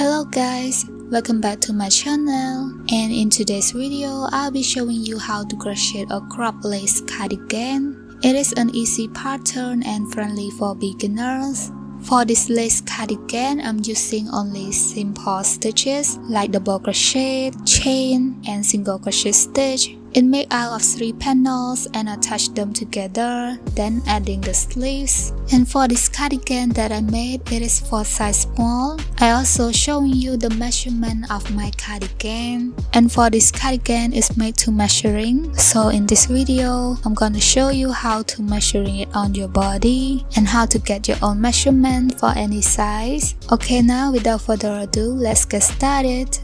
Hello guys, welcome back to my channel and in today's video I'll be showing you how to crochet a crop lace cardigan. It is an easy pattern and friendly for beginners. For this lace cardigan, I'm using only simple stitches like double crochet, chain, and single crochet stitch. It made out of three panels and attached them together, then adding the sleeves. And for this cardigan that I made, it is for size small. I also showing you the measurement of my cardigan. And for this cardigan is made to measuring. So in this video, I'm gonna show you how to measuring it on your body and how to get your own measurement for any size. Okay now without further ado, let's get started.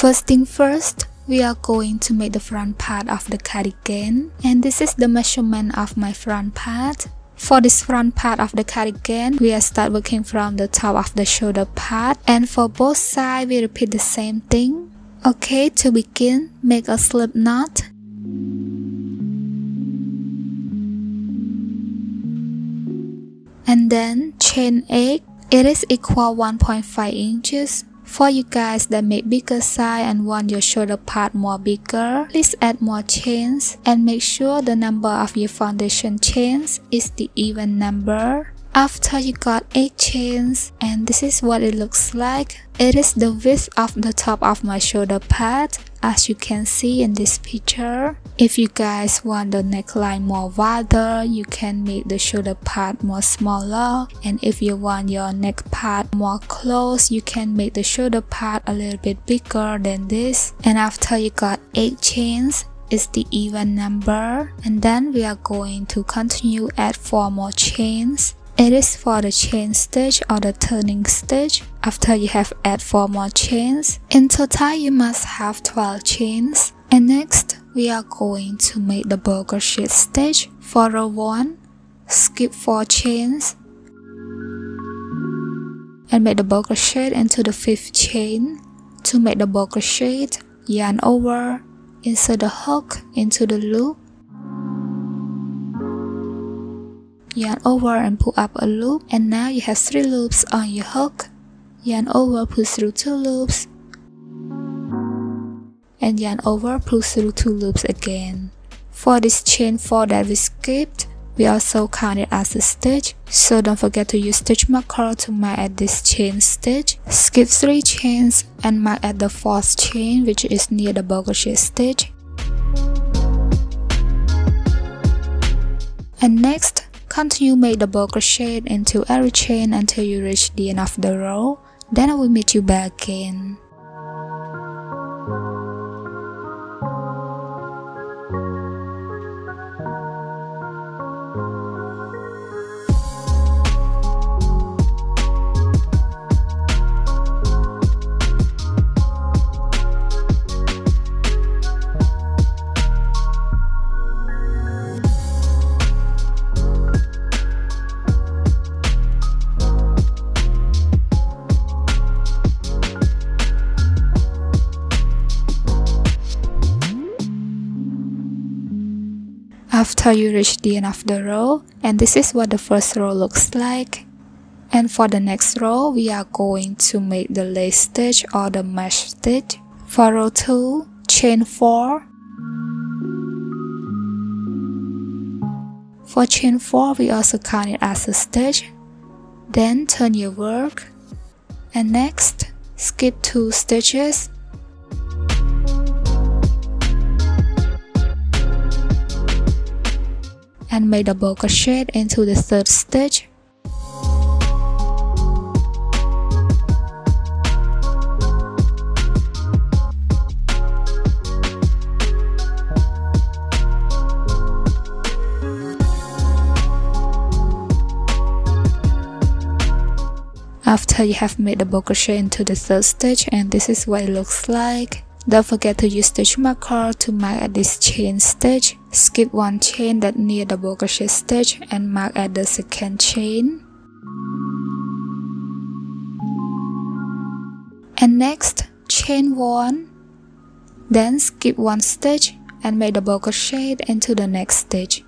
First thing first, we are going to make the front part of the cardigan and this is the measurement of my front part. For this front part of the cardigan, we are start working from the top of the shoulder part and for both sides we repeat the same thing. Okay, to begin, make a slip knot. And then chain 8, it is equal 1.5 inches for you guys that make bigger size and want your shoulder part more bigger, please add more chains and make sure the number of your foundation chains is the even number. After you got 8 chains and this is what it looks like. It is the width of the top of my shoulder pad as you can see in this picture. If you guys want the neckline more wider, you can make the shoulder part more smaller. And if you want your neck part more close, you can make the shoulder part a little bit bigger than this. And after you got 8 chains, is the even number and then we are going to continue add 4 more chains it is for the chain stitch or the turning stitch after you have add 4 more chains. In total, you must have 12 chains. And next, we are going to make the double crochet stitch. For row 1, skip 4 chains and make the double crochet into the 5th chain. To make the double crochet, yarn over, insert the hook into the loop yarn over and pull up a loop and now you have three loops on your hook. Yarn over pull through two loops. And yarn over pull through two loops again. For this chain 4 that we skipped we also count it as a stitch. So don't forget to use stitch marker to mark at this chain stitch. Skip 3 chains and mark at the fourth chain which is near the crochet stitch. And next Continue make the double crochet into every chain until you reach the end of the row. Then I will meet you back again. After you reach the end of the row and this is what the first row looks like. And for the next row we are going to make the lace stitch or the mesh stitch. For row 2 chain 4 for chain 4 we also count it as a stitch. Then turn your work. And next skip 2 stitches and make a double crochet into the third stitch after you have made the double crochet into the third stitch and this is what it looks like Don't forget to use stitch marker to mark at this chain stitch. Skip one chain that near the double crochet stitch and mark at the second chain. And next, chain 1, then skip one stitch and make double crochet into the next stitch.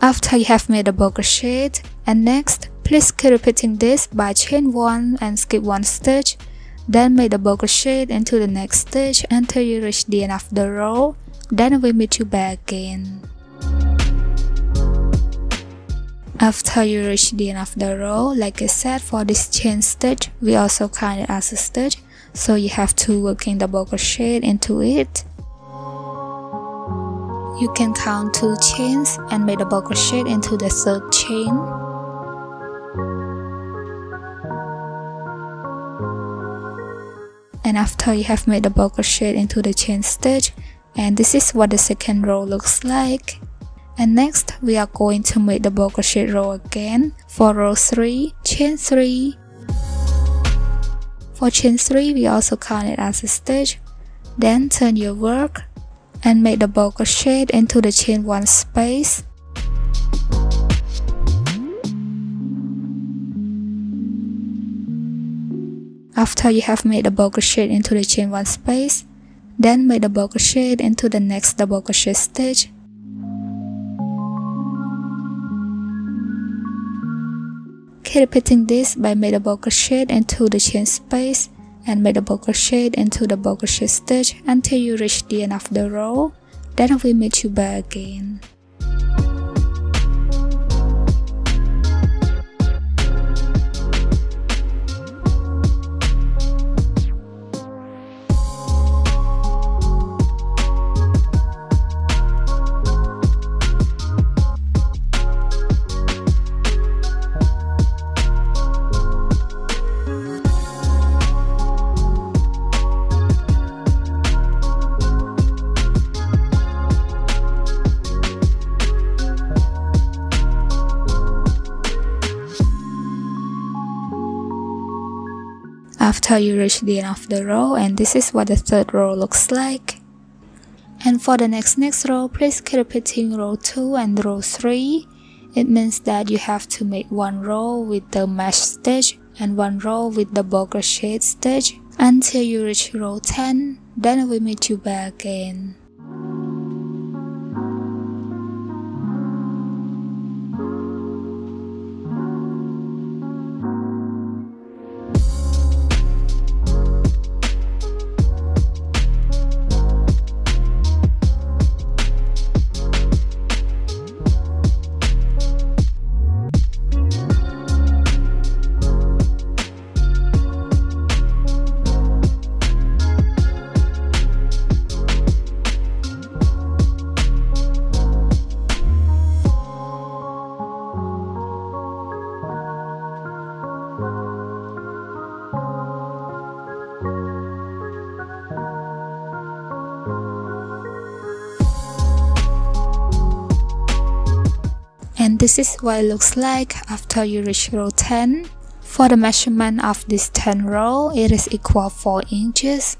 After you have made a double crochet and next please keep repeating this by chain 1 and skip 1 stitch. Then make double crochet into the next stitch until you reach the end of the row. Then we meet you back again. After you reach the end of the row like I said for this chain stitch we also count it as a stitch. So you have to working double crochet into it you can count two chains and make a double crochet into the third chain. And after you have made double crochet into the chain stitch, and this is what the second row looks like. And next, we are going to make the double crochet row again. For row 3, chain 3. For chain 3, we also count it as a stitch. Then turn your work and make the double crochet into the chain one space. After you have made the double crochet into the chain one space then make double crochet into the next double crochet stitch. Keep repeating this by make double crochet into the chain space and make double crochet into the double crochet stitch until you reach the end of the row. Then we meet you back again after you reach the end of the row and this is what the third row looks like. And for the next next row please keep repeating row 2 and row 3 it means that you have to make one row with the mesh stitch and one row with the double crochet stitch until you reach row 10 then we meet you back again and this is what it looks like after you reach row 10 for the measurement of this 10 row it is equal 4 inches.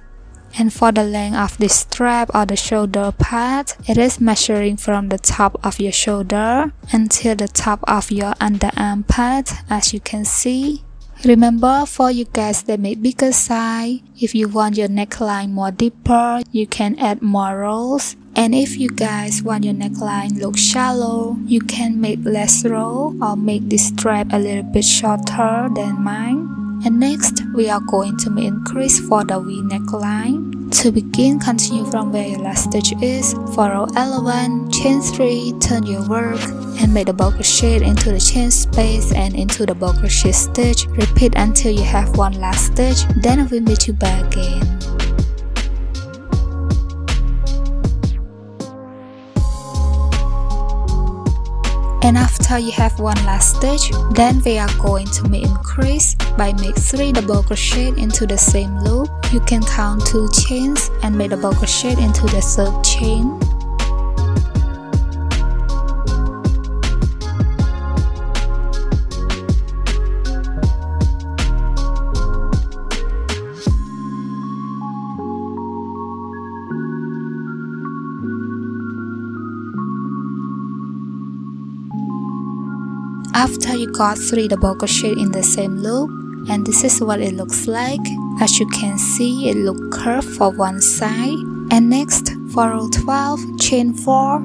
And for the length of the strap or the shoulder part it is measuring from the top of your shoulder until the top of your underarm part as you can see Remember for you guys that make bigger size, if you want your neckline more deeper, you can add more rows and if you guys want your neckline look shallow, you can make less row or make this strap a little bit shorter than mine. And next, we are going to make increase for the V neckline. To begin, continue from where your last stitch is. For row 11, chain 3, turn your work, and make the double crochet into the chain space and into the double crochet stitch. Repeat until you have one last stitch, then we meet you back again. And after you have one last stitch then we are going to make increase by make 3 double crochet into the same loop. You can count 2 chains and make the double crochet into the third chain After you got 3 double crochet in the same loop, and this is what it looks like. As you can see, it look curved for one side. And next, for row 12, chain 4.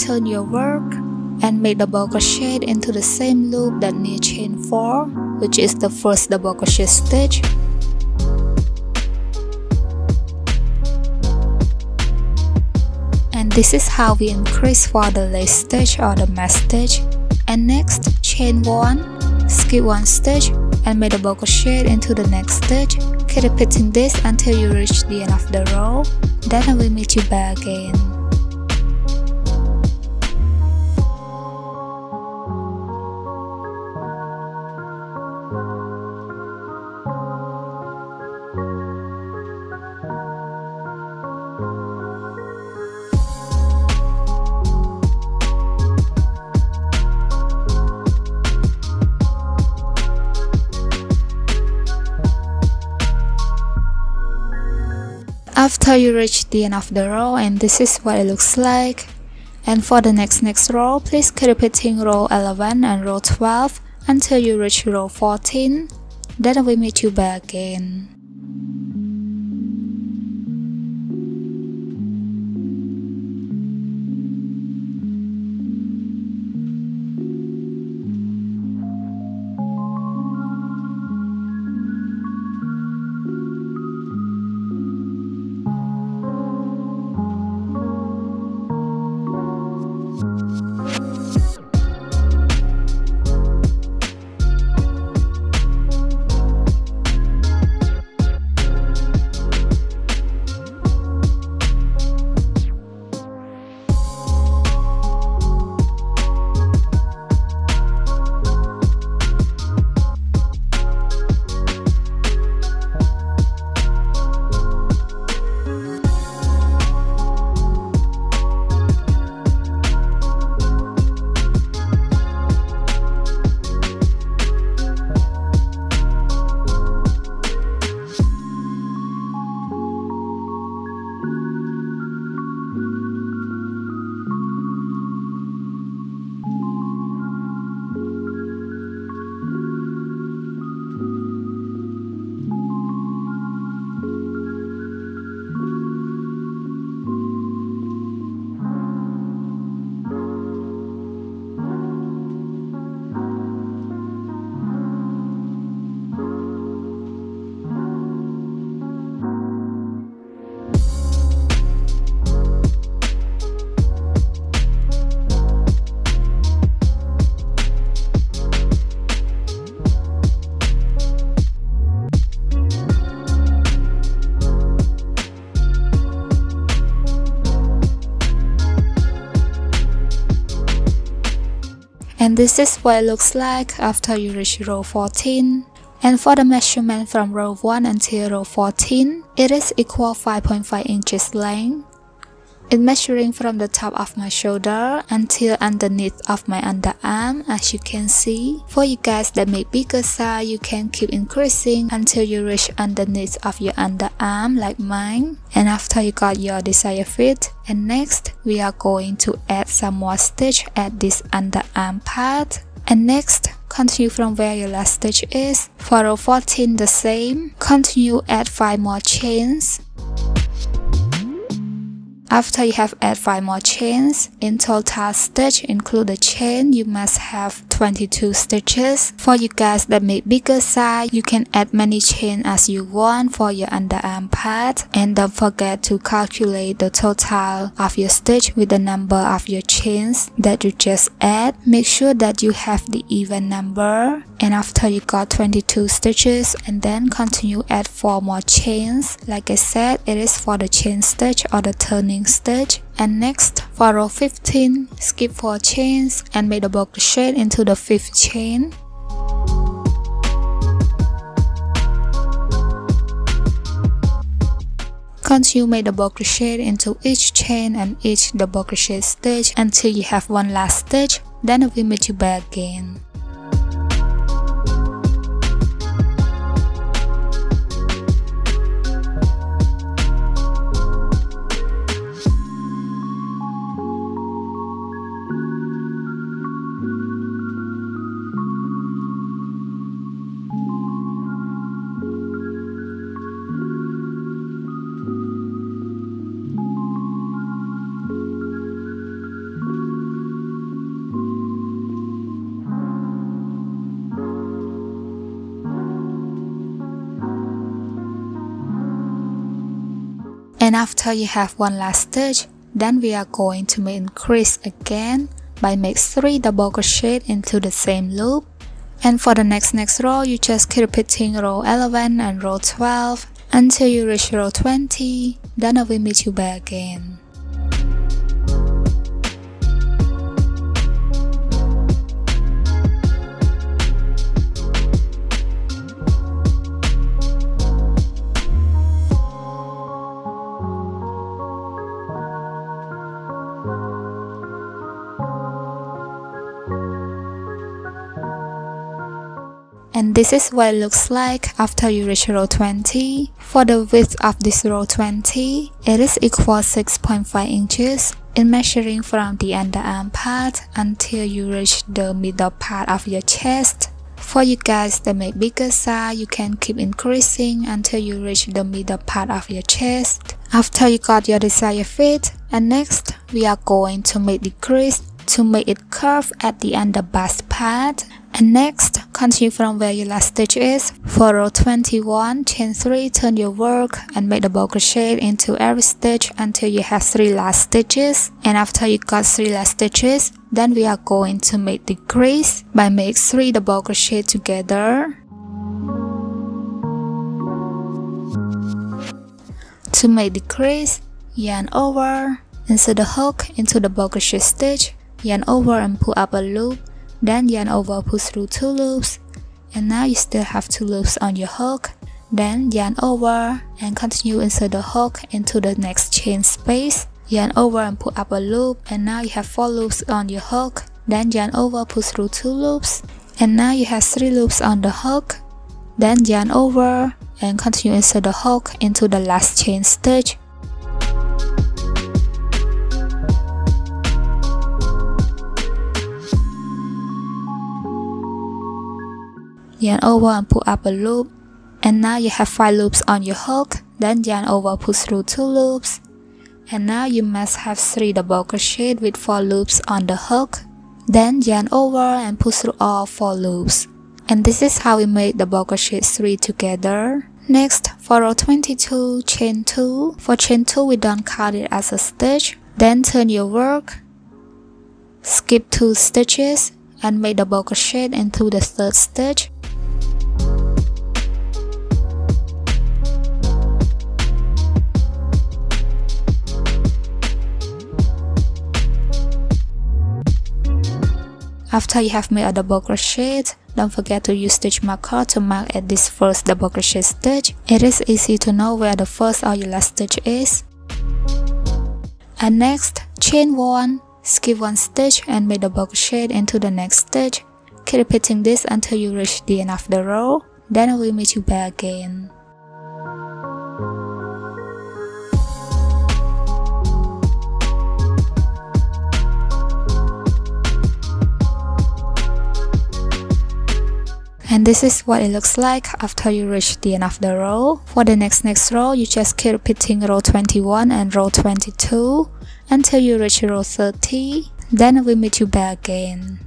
Turn your work and make the double crochet into the same loop that near chain 4, which is the first double crochet stitch. This is how we increase for the lace stitch or the mesh stitch. And next, chain 1, skip 1 stitch and make double crochet into the next stitch. Keep repeating this until you reach the end of the row. Then I will meet you back again. After you reach the end of the row and this is what it looks like. And for the next next row please keep repeating row 11 and row 12 until you reach row 14 then we meet you back again and this is what it looks like after you reach row 14 and for the measurement from row 1 until row 14 it is equal 5.5 inches length it's measuring from the top of my shoulder until underneath of my underarm as you can see. For you guys that make bigger size, you can keep increasing until you reach underneath of your underarm like mine. And after you got your desired fit, and next we are going to add some more stitch at this underarm part. And next, continue from where your last stitch is. For row 14 the same, continue add 5 more chains. After you have add 5 more chains, in total stitch include the chain, you must have 22 stitches. For you guys that make bigger size, you can add many chain as you want for your underarm part. And don't forget to calculate the total of your stitch with the number of your chains that you just add. Make sure that you have the even number. And after you got 22 stitches, and then continue add 4 more chains. Like I said, it is for the chain stitch or the turning stitch and next for row 15 skip 4 chains and make a double crochet into the 5th chain Continue make double crochet into each chain and each double crochet stitch until you have one last stitch, then we meet you back again. And after you have one last stitch then we are going to increase again by make 3 double crochet into the same loop. And for the next next row you just keep repeating row 11 and row 12 until you reach row 20 then I will meet you back again this is what it looks like after you reach row 20 for the width of this row 20 it is equal 6.5 inches in measuring from the underarm part until you reach the middle part of your chest. For you guys that make bigger size you can keep increasing until you reach the middle part of your chest. After you got your desired fit and next we are going to make decrease to make it curve at the under bust part and next, continue from where your last stitch is. For row 21, chain 3, turn your work and make double crochet into every stitch until you have 3 last stitches. And after you got 3 last stitches, then we are going to make decrease by make 3 double crochet together. To make decrease, yarn over, insert the hook into the double crochet stitch, yarn over and pull up a loop then yarn over pull through two loops and now you still have two loops on your hook. Then yarn over and continue insert the hook into the next chain space. Yarn over and pull up a loop and now you have four loops on your hook. Then yarn over pull through two loops and now you have three loops on the hook. Then yarn over and continue insert the hook into the last chain stitch yarn over and pull up a loop. And now you have 5 loops on your hook. Then yarn over pull through 2 loops. And now you must have 3 double crochet with 4 loops on the hook. Then yarn over and pull through all 4 loops. And this is how we make double crochet 3 together. Next for row 22 chain 2 for chain 2 we don't count it as a stitch. Then turn your work. Skip 2 stitches and make double crochet into the third stitch After you have made a double crochet, don't forget to use stitch marker to mark at this first double crochet stitch. It is easy to know where the first or your last stitch is. And next, chain 1, skip 1 stitch and make double crochet into the next stitch. Keep repeating this until you reach the end of the row, then I will meet you back again. And this is what it looks like after you reach the end of the row. For the next next row you just keep repeating row 21 and row 22 until you reach row 30 then we meet you back again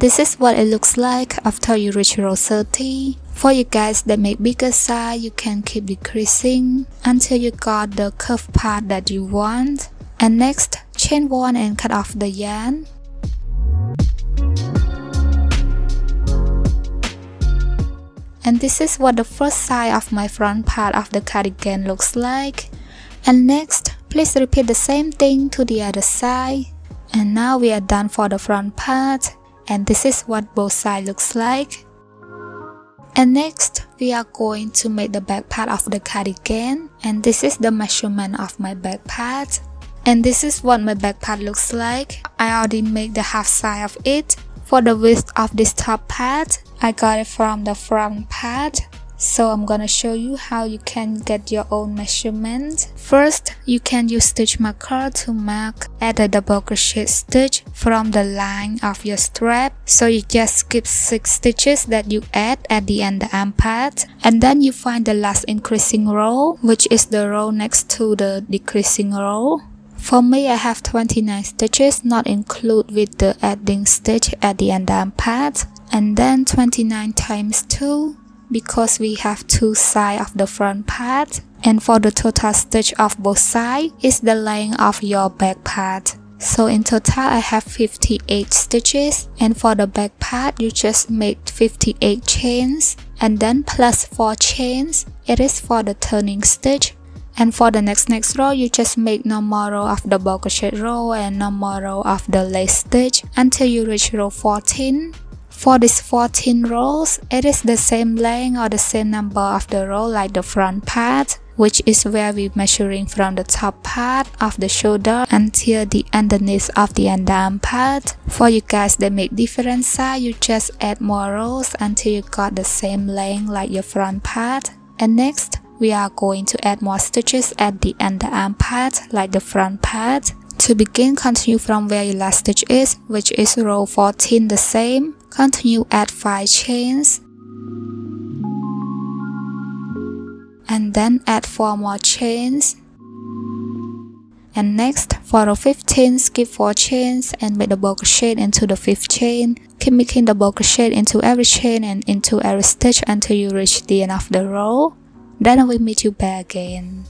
This is what it looks like after you reach row 30. For you guys that make bigger size, you can keep decreasing until you got the curved part that you want. And next, chain one and cut off the yarn. And this is what the first side of my front part of the cardigan looks like. And next, please repeat the same thing to the other side. And now we are done for the front part. And this is what both sides looks like. And next, we are going to make the back part of the cardigan. And this is the measurement of my back part. And this is what my back part looks like. I already made the half side of it. For the width of this top part, I got it from the front part. So I'm gonna show you how you can get your own measurement. First, you can use stitch marker to mark at the double crochet stitch from the line of your strap. So you just skip 6 stitches that you add at the end the arm part. And then you find the last increasing row, which is the row next to the decreasing row. For me, I have 29 stitches, not include with the adding stitch at the end arm part. And then 29 times 2 because we have two sides of the front part. And for the total stitch of both sides is the length of your back part. So in total I have 58 stitches and for the back part you just make 58 chains and then plus 4 chains it is for the turning stitch and for the next next row you just make normal row of double crochet row and normal row of the lace stitch until you reach row 14 for these 14 rows it is the same length or the same number of the row like the front part which is where we're measuring from the top part of the shoulder until the underneath of the underarm part. For you guys that make different size, you just add more rows until you got the same length like your front part. And next, we are going to add more stitches at the underarm part like the front part. To begin, continue from where your last stitch is, which is row 14 the same. Continue add 5 chains. And then add 4 more chains. And next, for row 15, skip 4 chains and make the double crochet into the 5th chain. Keep making the double crochet into every chain and into every stitch until you reach the end of the row. Then I will meet you back again.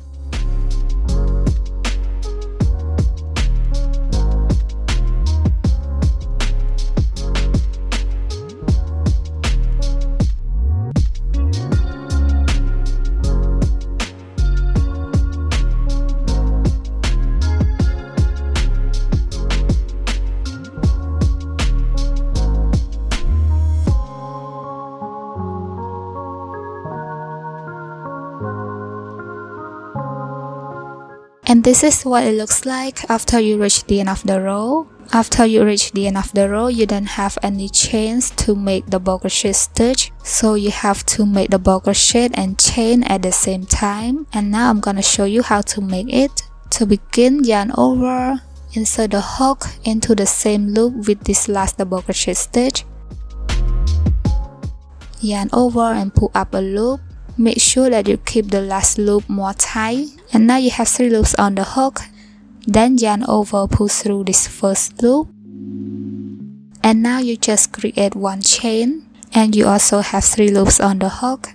And this is what it looks like after you reach the end of the row. After you reach the end of the row, you don't have any chains to make the crochet stitch. So you have to make the crochet and chain at the same time. And now I'm gonna show you how to make it. To begin, yarn over, insert the hook into the same loop with this last double crochet stitch. Yarn over and pull up a loop. Make sure that you keep the last loop more tight. And now you have three loops on the hook. Then yarn over pull through this first loop. And now you just create one chain. And you also have three loops on the hook.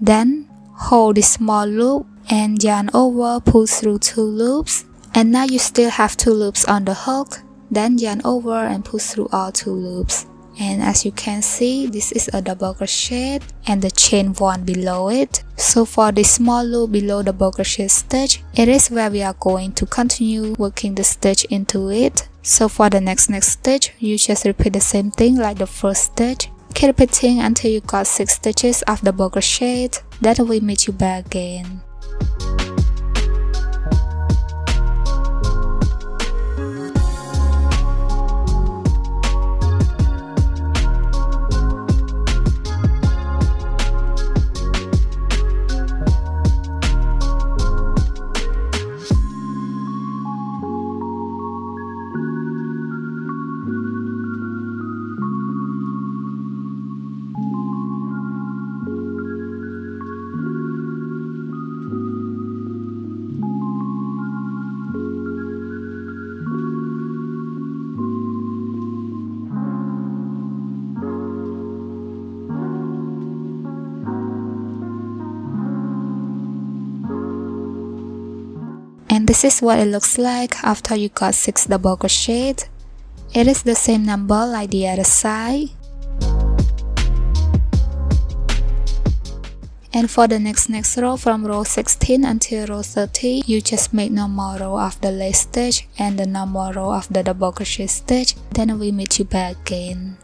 Then hold this small loop and yarn over pull through two loops. And now you still have two loops on the hook. Then yarn over and pull through all two loops and as you can see this is a double crochet and the chain one below it. So for the small loop below the double crochet stitch it is where we are going to continue working the stitch into it. So for the next next stitch you just repeat the same thing like the first stitch. Keep repeating until you got six stitches of the double crochet. That will meet you back again this is what it looks like after you got 6 double crochet. It is the same number like the other side. And for the next next row from row 16 until row 30 you just make normal row of the lace stitch and the normal row of the double crochet stitch. Then we meet you back again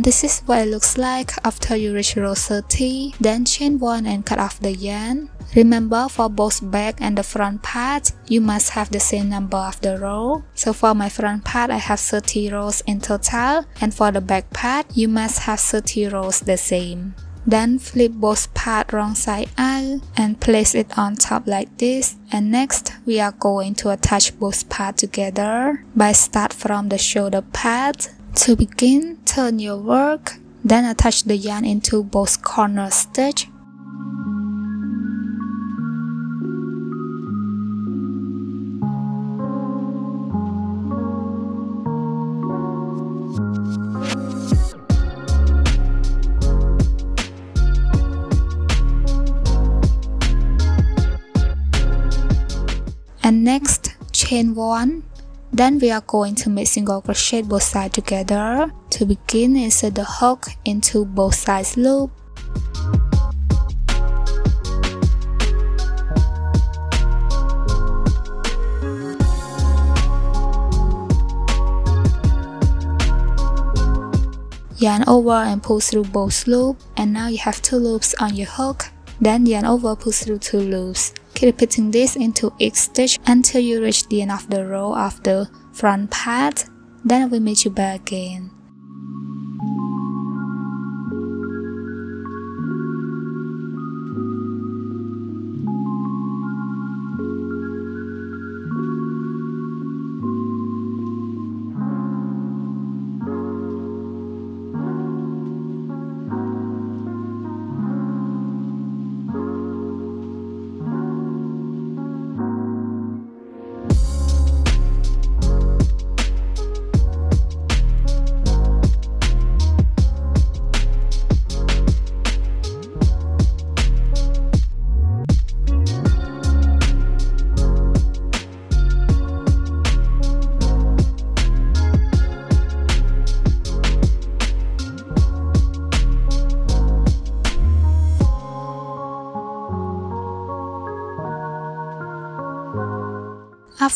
And this is what it looks like after you reach row 30. Then chain 1 and cut off the yarn. Remember for both back and the front part, you must have the same number of the row. So for my front part, I have 30 rows in total. And for the back part, you must have 30 rows the same. Then flip both part wrong side out and place it on top like this. And next, we are going to attach both part together by start from the shoulder part to begin, turn your work, then attach the yarn into both corner stitch. And next, chain 1 then we are going to make single crochet both sides together. To begin, insert the hook into both sides loop. Yarn over and pull through both loops and now you have two loops on your hook. Then yarn over pull through two loops. Keep repeating this into each stitch until you reach the end of the row of the front part. Then we meet you back again.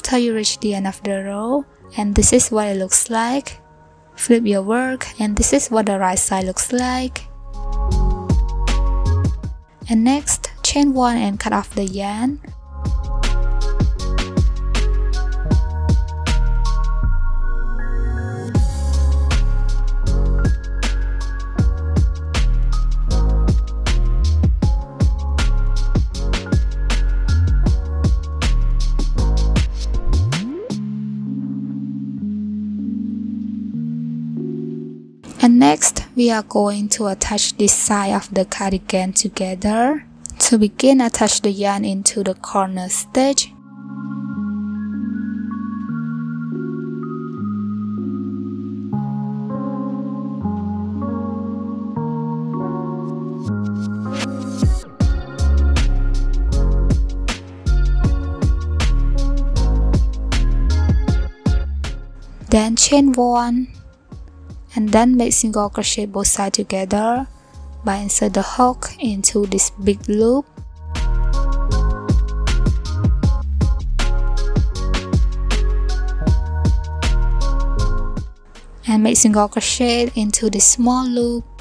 After you reach the end of the row and this is what it looks like. Flip your work and this is what the right side looks like. And next chain one and cut off the yarn next, we are going to attach this side of the cardigan together. To begin, attach the yarn into the corner stitch. Then chain 1 and then make single crochet both sides together by insert the hook into this big loop. And make single crochet into this small loop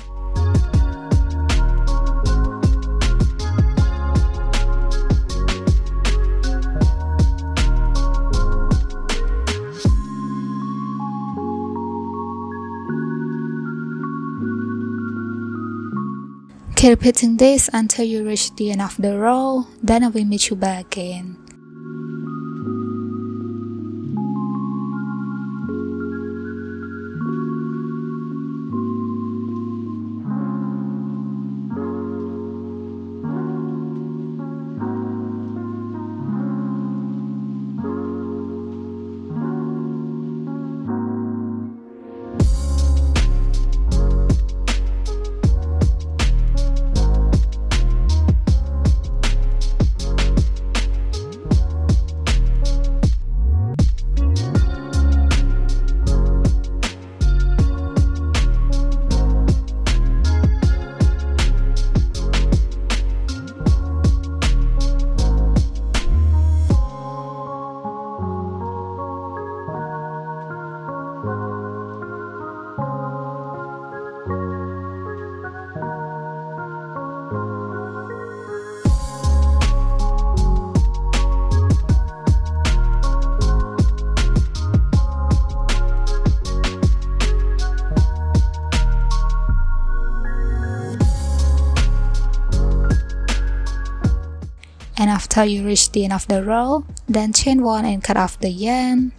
Keep repeating this until you reach the end of the row, then I will meet you back again. After you reach the end of the row, then chain 1 and cut off the yarn.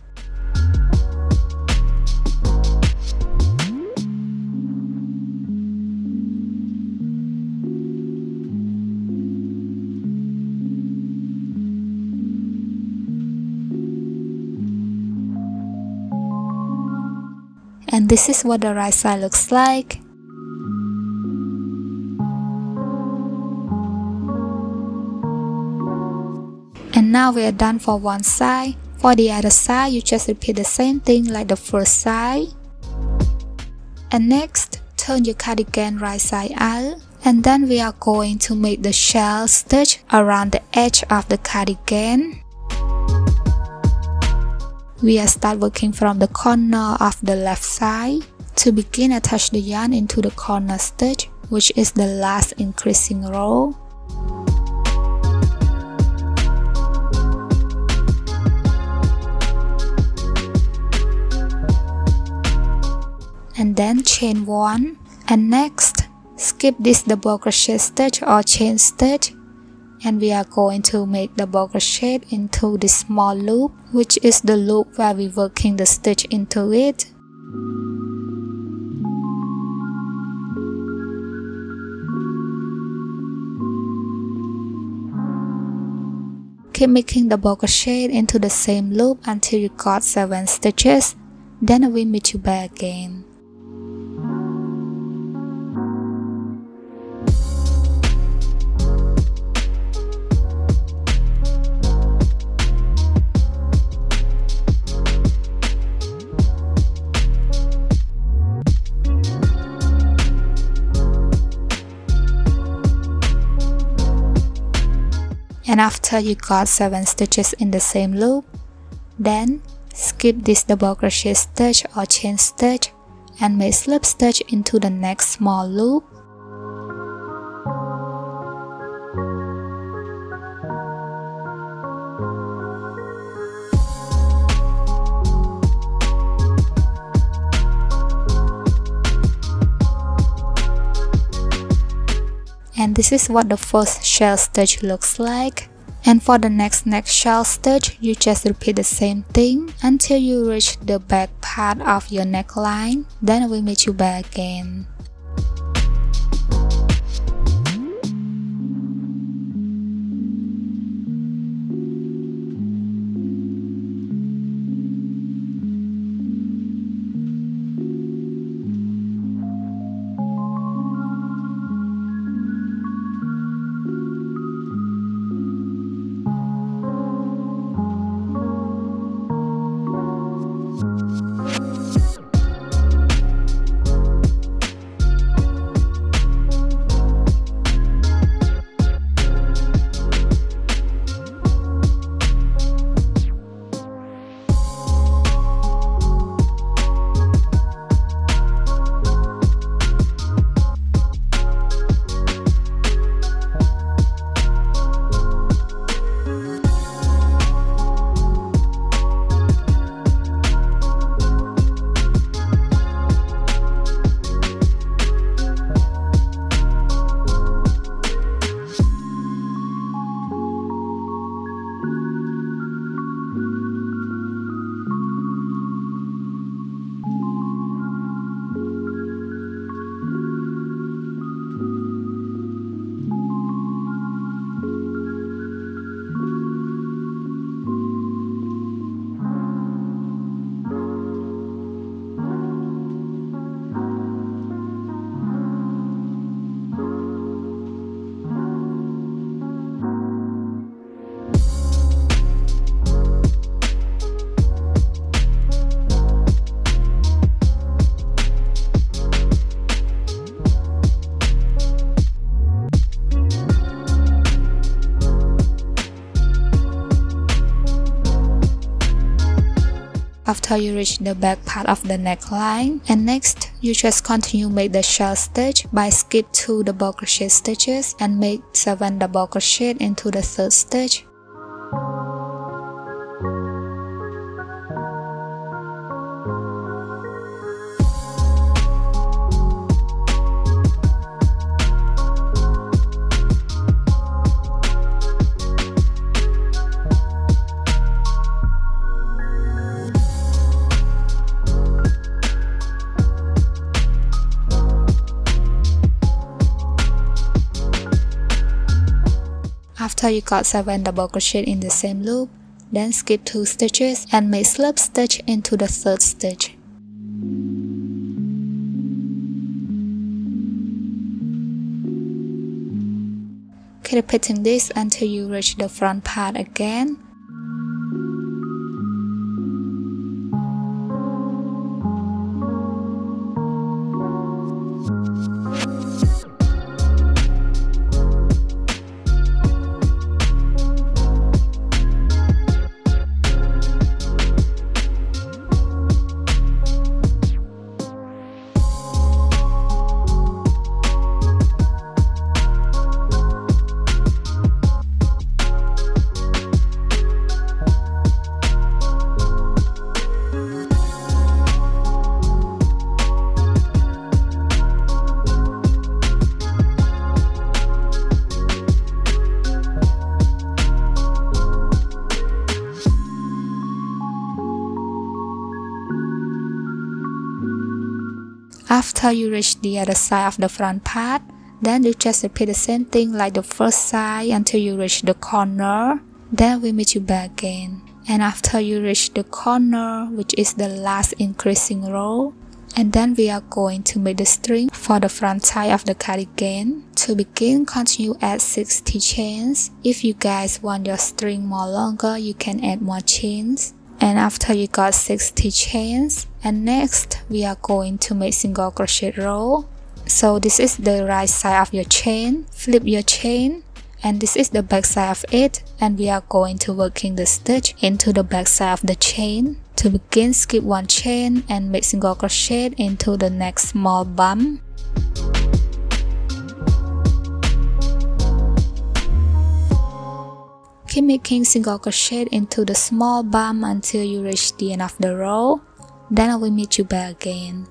and this is what the right side looks like now we are done for one side for the other side you just repeat the same thing like the first side and next turn your cardigan right side out and then we are going to make the shell stitch around the edge of the cardigan we are start working from the corner of the left side. To begin, attach the yarn into the corner stitch, which is the last increasing row. And then chain 1 and next skip this double crochet stitch or chain stitch. And we are going to make the double crochet into this small loop which is the loop where we working the stitch into it. Keep making the double crochet into the same loop until you got 7 stitches. Then will meet you back again and after you got 7 stitches in the same loop then skip this double crochet stitch or chain stitch and make slip stitch into the next small loop. And this is what the first shell stitch looks like and for the next next shell stitch you just repeat the same thing until you reach the back part of your neckline. Then we meet you back again after you reach the back part of the neckline. And next you just continue make the shell stitch by skip 2 double crochet stitches and make 7 double crochet into the third stitch after you got 7 double crochet in the same loop then skip 2 stitches and make slip stitch into the third stitch. Keep repeating this until you reach the front part again After you reach the other side of the front part, then you just repeat the same thing like the first side until you reach the corner. Then we meet you back again. And after you reach the corner, which is the last increasing row, and then we are going to make the string for the front side of the cardigan. To begin, continue add 60 chains. If you guys want your string more longer, you can add more chains and after you got 60 chains and next we are going to make single crochet row. So this is the right side of your chain. Flip your chain. And this is the back side of it. And we are going to working the stitch into the back side of the chain. To begin skip one chain and make single crochet into the next small bump. Keep making single crochet into the small bump until you reach the end of the row. Then I will meet you back again.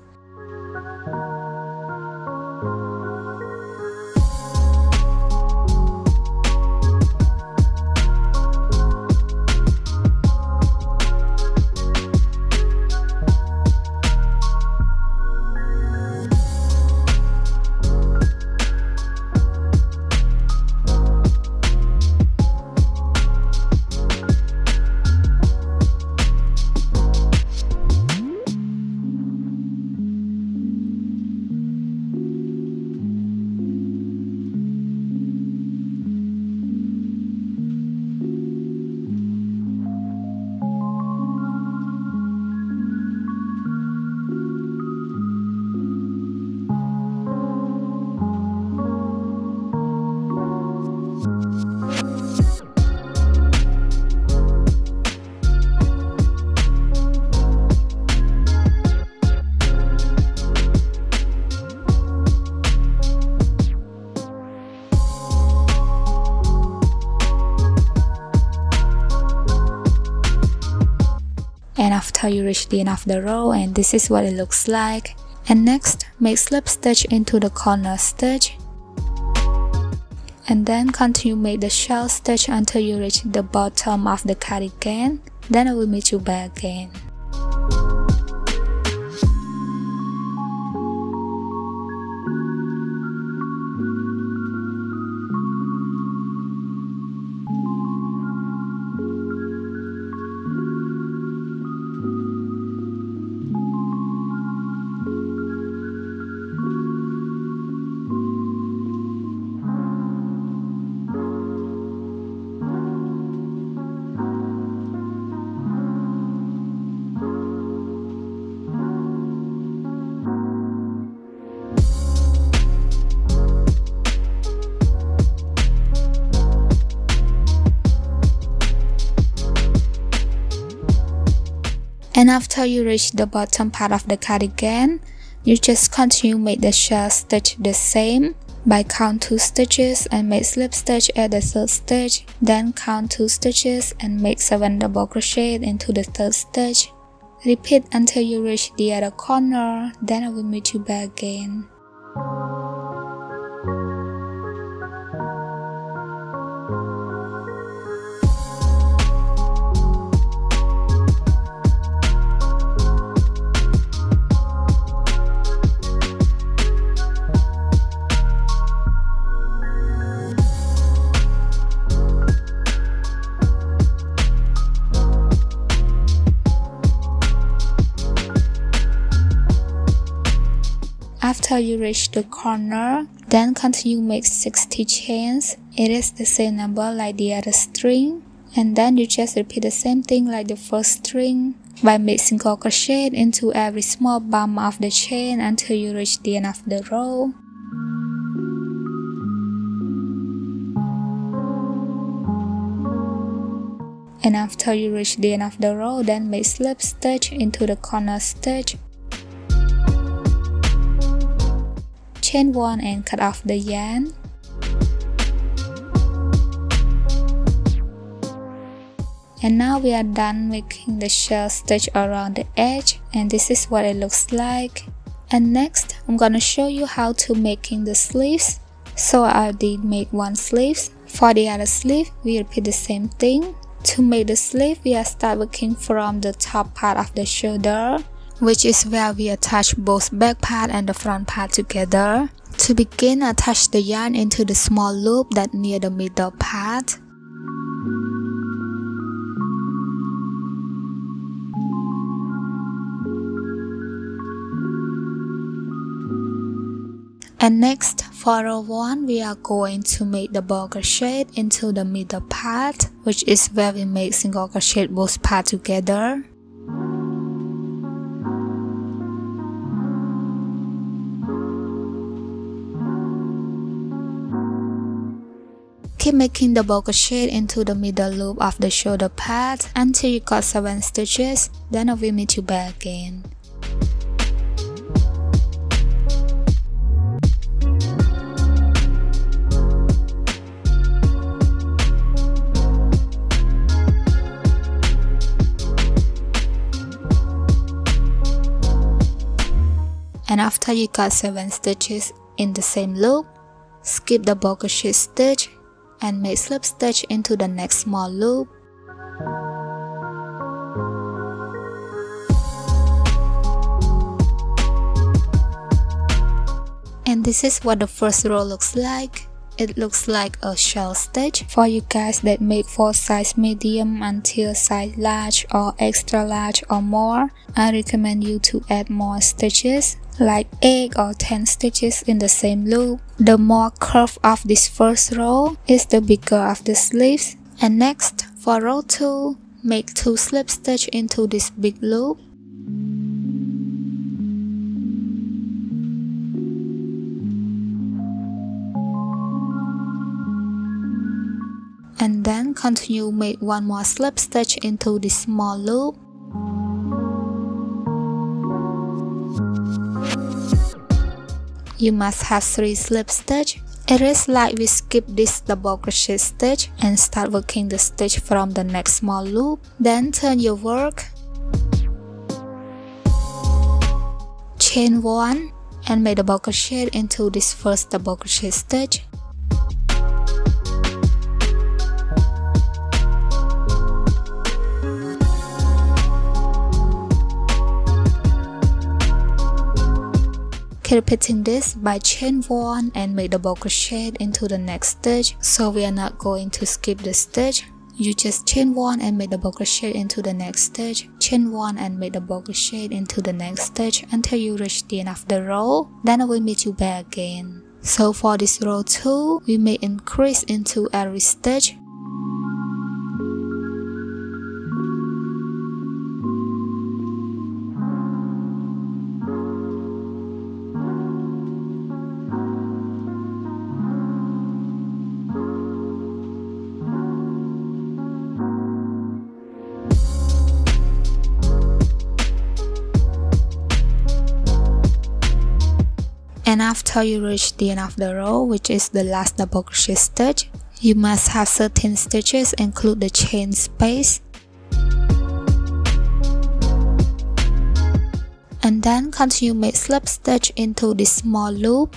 After you reach the end of the row and this is what it looks like. And next make slip stitch into the corner stitch. And then continue make the shell stitch until you reach the bottom of the cardigan. Then I will meet you back again and after you reach the bottom part of the cardigan you just continue make the shell stitch the same by count 2 stitches and make slip stitch at the third stitch then count 2 stitches and make 7 double crochet into the third stitch. Repeat until you reach the other corner then I will meet you back again until you reach the corner then continue make 60 chains. It is the same number like the other string. And then you just repeat the same thing like the first string by making single crochet into every small bump of the chain until you reach the end of the row. And after you reach the end of the row then make slip stitch into the corner stitch chain one and cut off the yarn. And now we are done making the shell stitch around the edge and this is what it looks like. And next I'm gonna show you how to making the sleeves. So I did make one sleeve. For the other sleeve we repeat the same thing. To make the sleeve we are start working from the top part of the shoulder which is where we attach both back part and the front part together to begin attach the yarn into the small loop that near the middle part And next, for row 1, we are going to make the double crochet into the middle part, which is where we make single crochet both parts together. Keep making the double crochet into the middle loop of the shoulder part until you got 7 stitches, then I will meet you back again. and after you got 7 stitches in the same loop, skip the crochet stitch and make slip stitch into the next small loop. And this is what the first row looks like. It looks like a shell stitch for you guys that make for size medium until size large or extra large or more. I recommend you to add more stitches like 8 or 10 stitches in the same loop. The more curve of this first row is the bigger of the sleeves. And next for row 2 make 2 slip stitch into this big loop. And then continue make one more slip stitch into this small loop you must have three slip stitch. It is like we skip this double crochet stitch and start working the stitch from the next small loop. Then turn your work. Chain one and make double crochet into this first double crochet stitch repeating this by chain 1 and make double crochet into the next stitch so we are not going to skip the stitch you just chain 1 and make double crochet into the next stitch chain 1 and make double crochet into the next stitch until you reach the end of the row. Then I will meet you back again. So for this row 2 we may increase into every stitch and after you reach the end of the row which is the last double crochet stitch you must have 13 stitches include the chain space. And then continue make slip stitch into this small loop.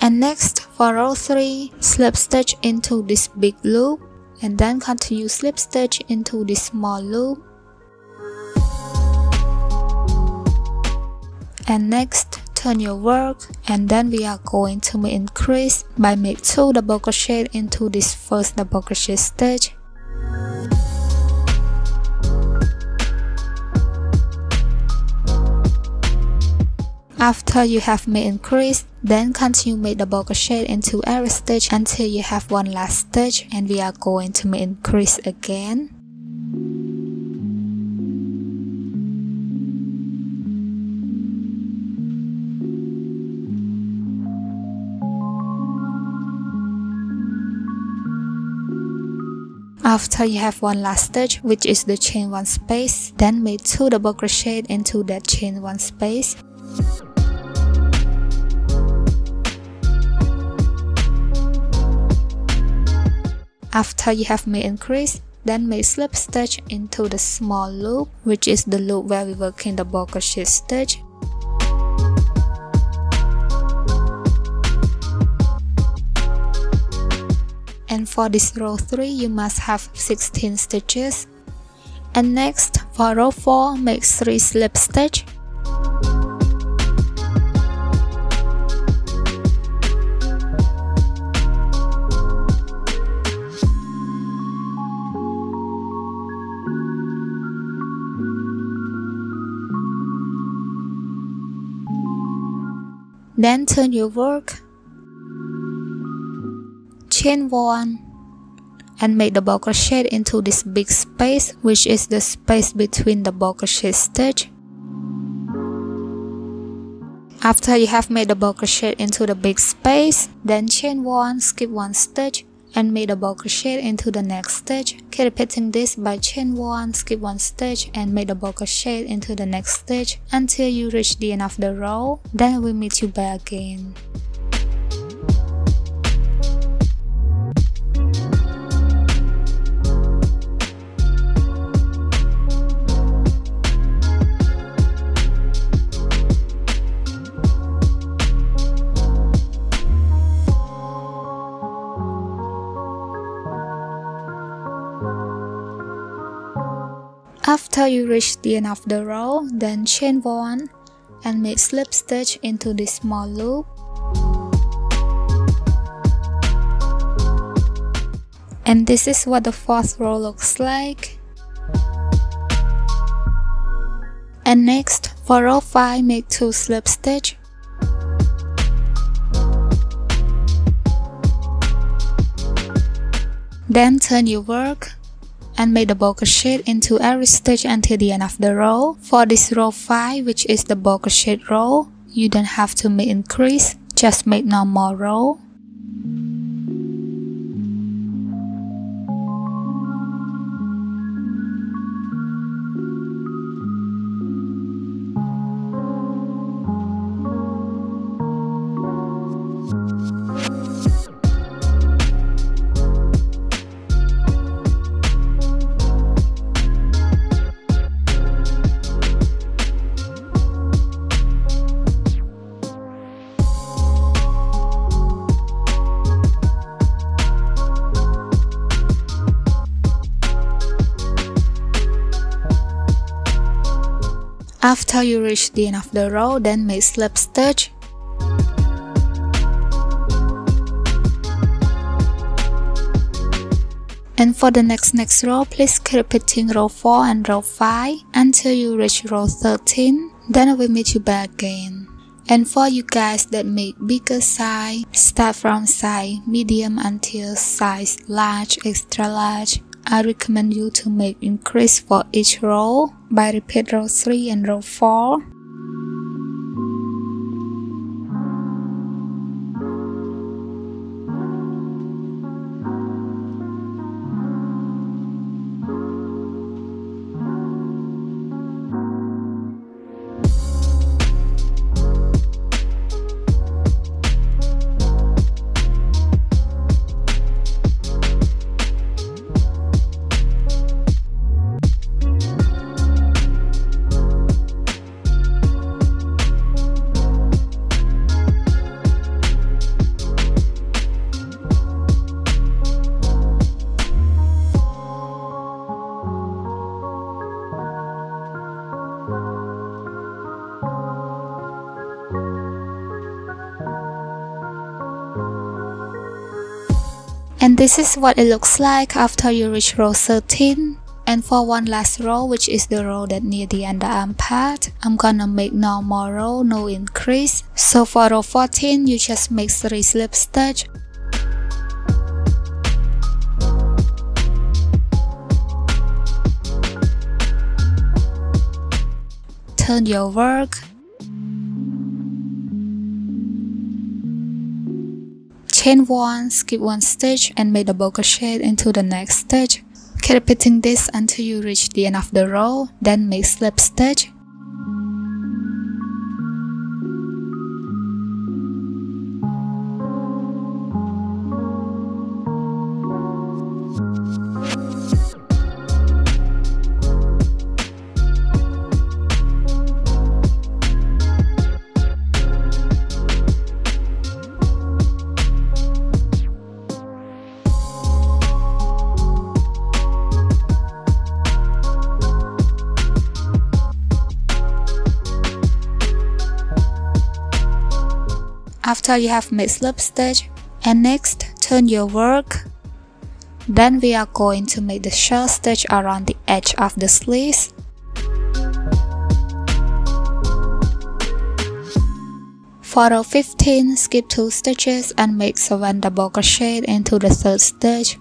And next for row 3 slip stitch into this big loop. And then continue slip stitch into this small loop and next turn your work and then we are going to make increase by make two double crochet into this first double crochet stitch After you have made increase, then continue make double crochet into every stitch until you have one last stitch and we are going to make increase again. After you have one last stitch, which is the chain one space, then make two double crochet into that chain one space. After you have made increase, then make slip stitch into the small loop, which is the loop where we work in the double crochet stitch. And for this row 3 you must have 16 stitches. And next for row 4 make 3 slip stitch. Then turn your work chain one and make the double crochet into this big space which is the space between the double crochet stitch. After you have made the double crochet into the big space then chain one skip one stitch and make the double crochet into the next stitch. Keep repeating this by chain one skip one stitch and make the double crochet into the next stitch until you reach the end of the row. Then we meet you back again After you reach the end of the row, then chain 1 and make slip stitch into this small loop. And this is what the fourth row looks like. And next, for row 5, make 2 slip stitch. Then turn your work and make the double crochet into every stitch until the end of the row. For this row 5 which is the double crochet row, you don't have to make increase, just make normal row. After you reach the end of the row, then make slip stitch. And for the next next row, please keep repeating row 4 and row 5 until you reach row 13. Then I will meet you back again. And for you guys that make bigger size, start from size medium until size large, extra large, I recommend you to make increase for each row by repeat row 3 and row 4. This is what it looks like after you reach row 13. And for one last row, which is the row that near the underarm part, I'm gonna make normal row, no increase. So for row 14, you just make 3 slip stitch. Turn your work. Chain 1, skip 1 stitch and make double crochet into the next stitch. Keep repeating this until you reach the end of the row, then make slip stitch. After you have made slip stitch and next turn your work then we are going to make the shell stitch around the edge of the sleeves For row 15, skip 2 stitches and make 7 double crochet into the third stitch.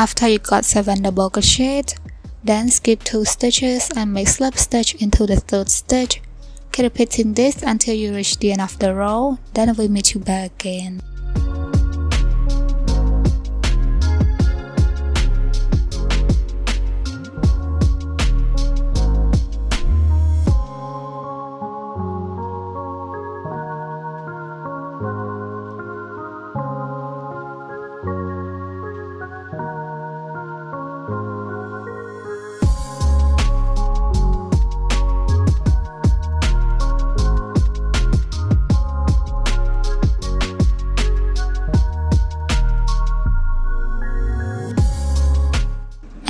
After you got 7 double crochet, then skip 2 stitches and make slip stitch into the third stitch. Keep repeating this until you reach the end of the row, then we meet you back again.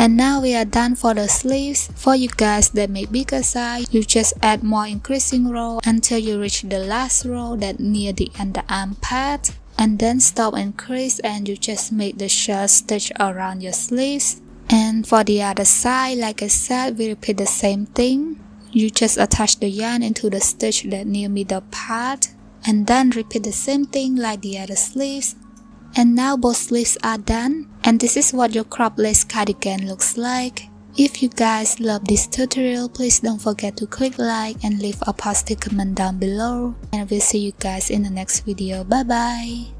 And now we are done for the sleeves. For you guys that make bigger size, you just add more increasing row until you reach the last row that near the underarm part. And then stop increase and you just make the shell stitch around your sleeves. And for the other side, like I said, we repeat the same thing. You just attach the yarn into the stitch that near middle part. And then repeat the same thing like the other sleeves and now both sleeves are done and this is what your crop lace cardigan looks like. If you guys love this tutorial, please don't forget to click like and leave a positive comment down below. And we'll see you guys in the next video. Bye bye.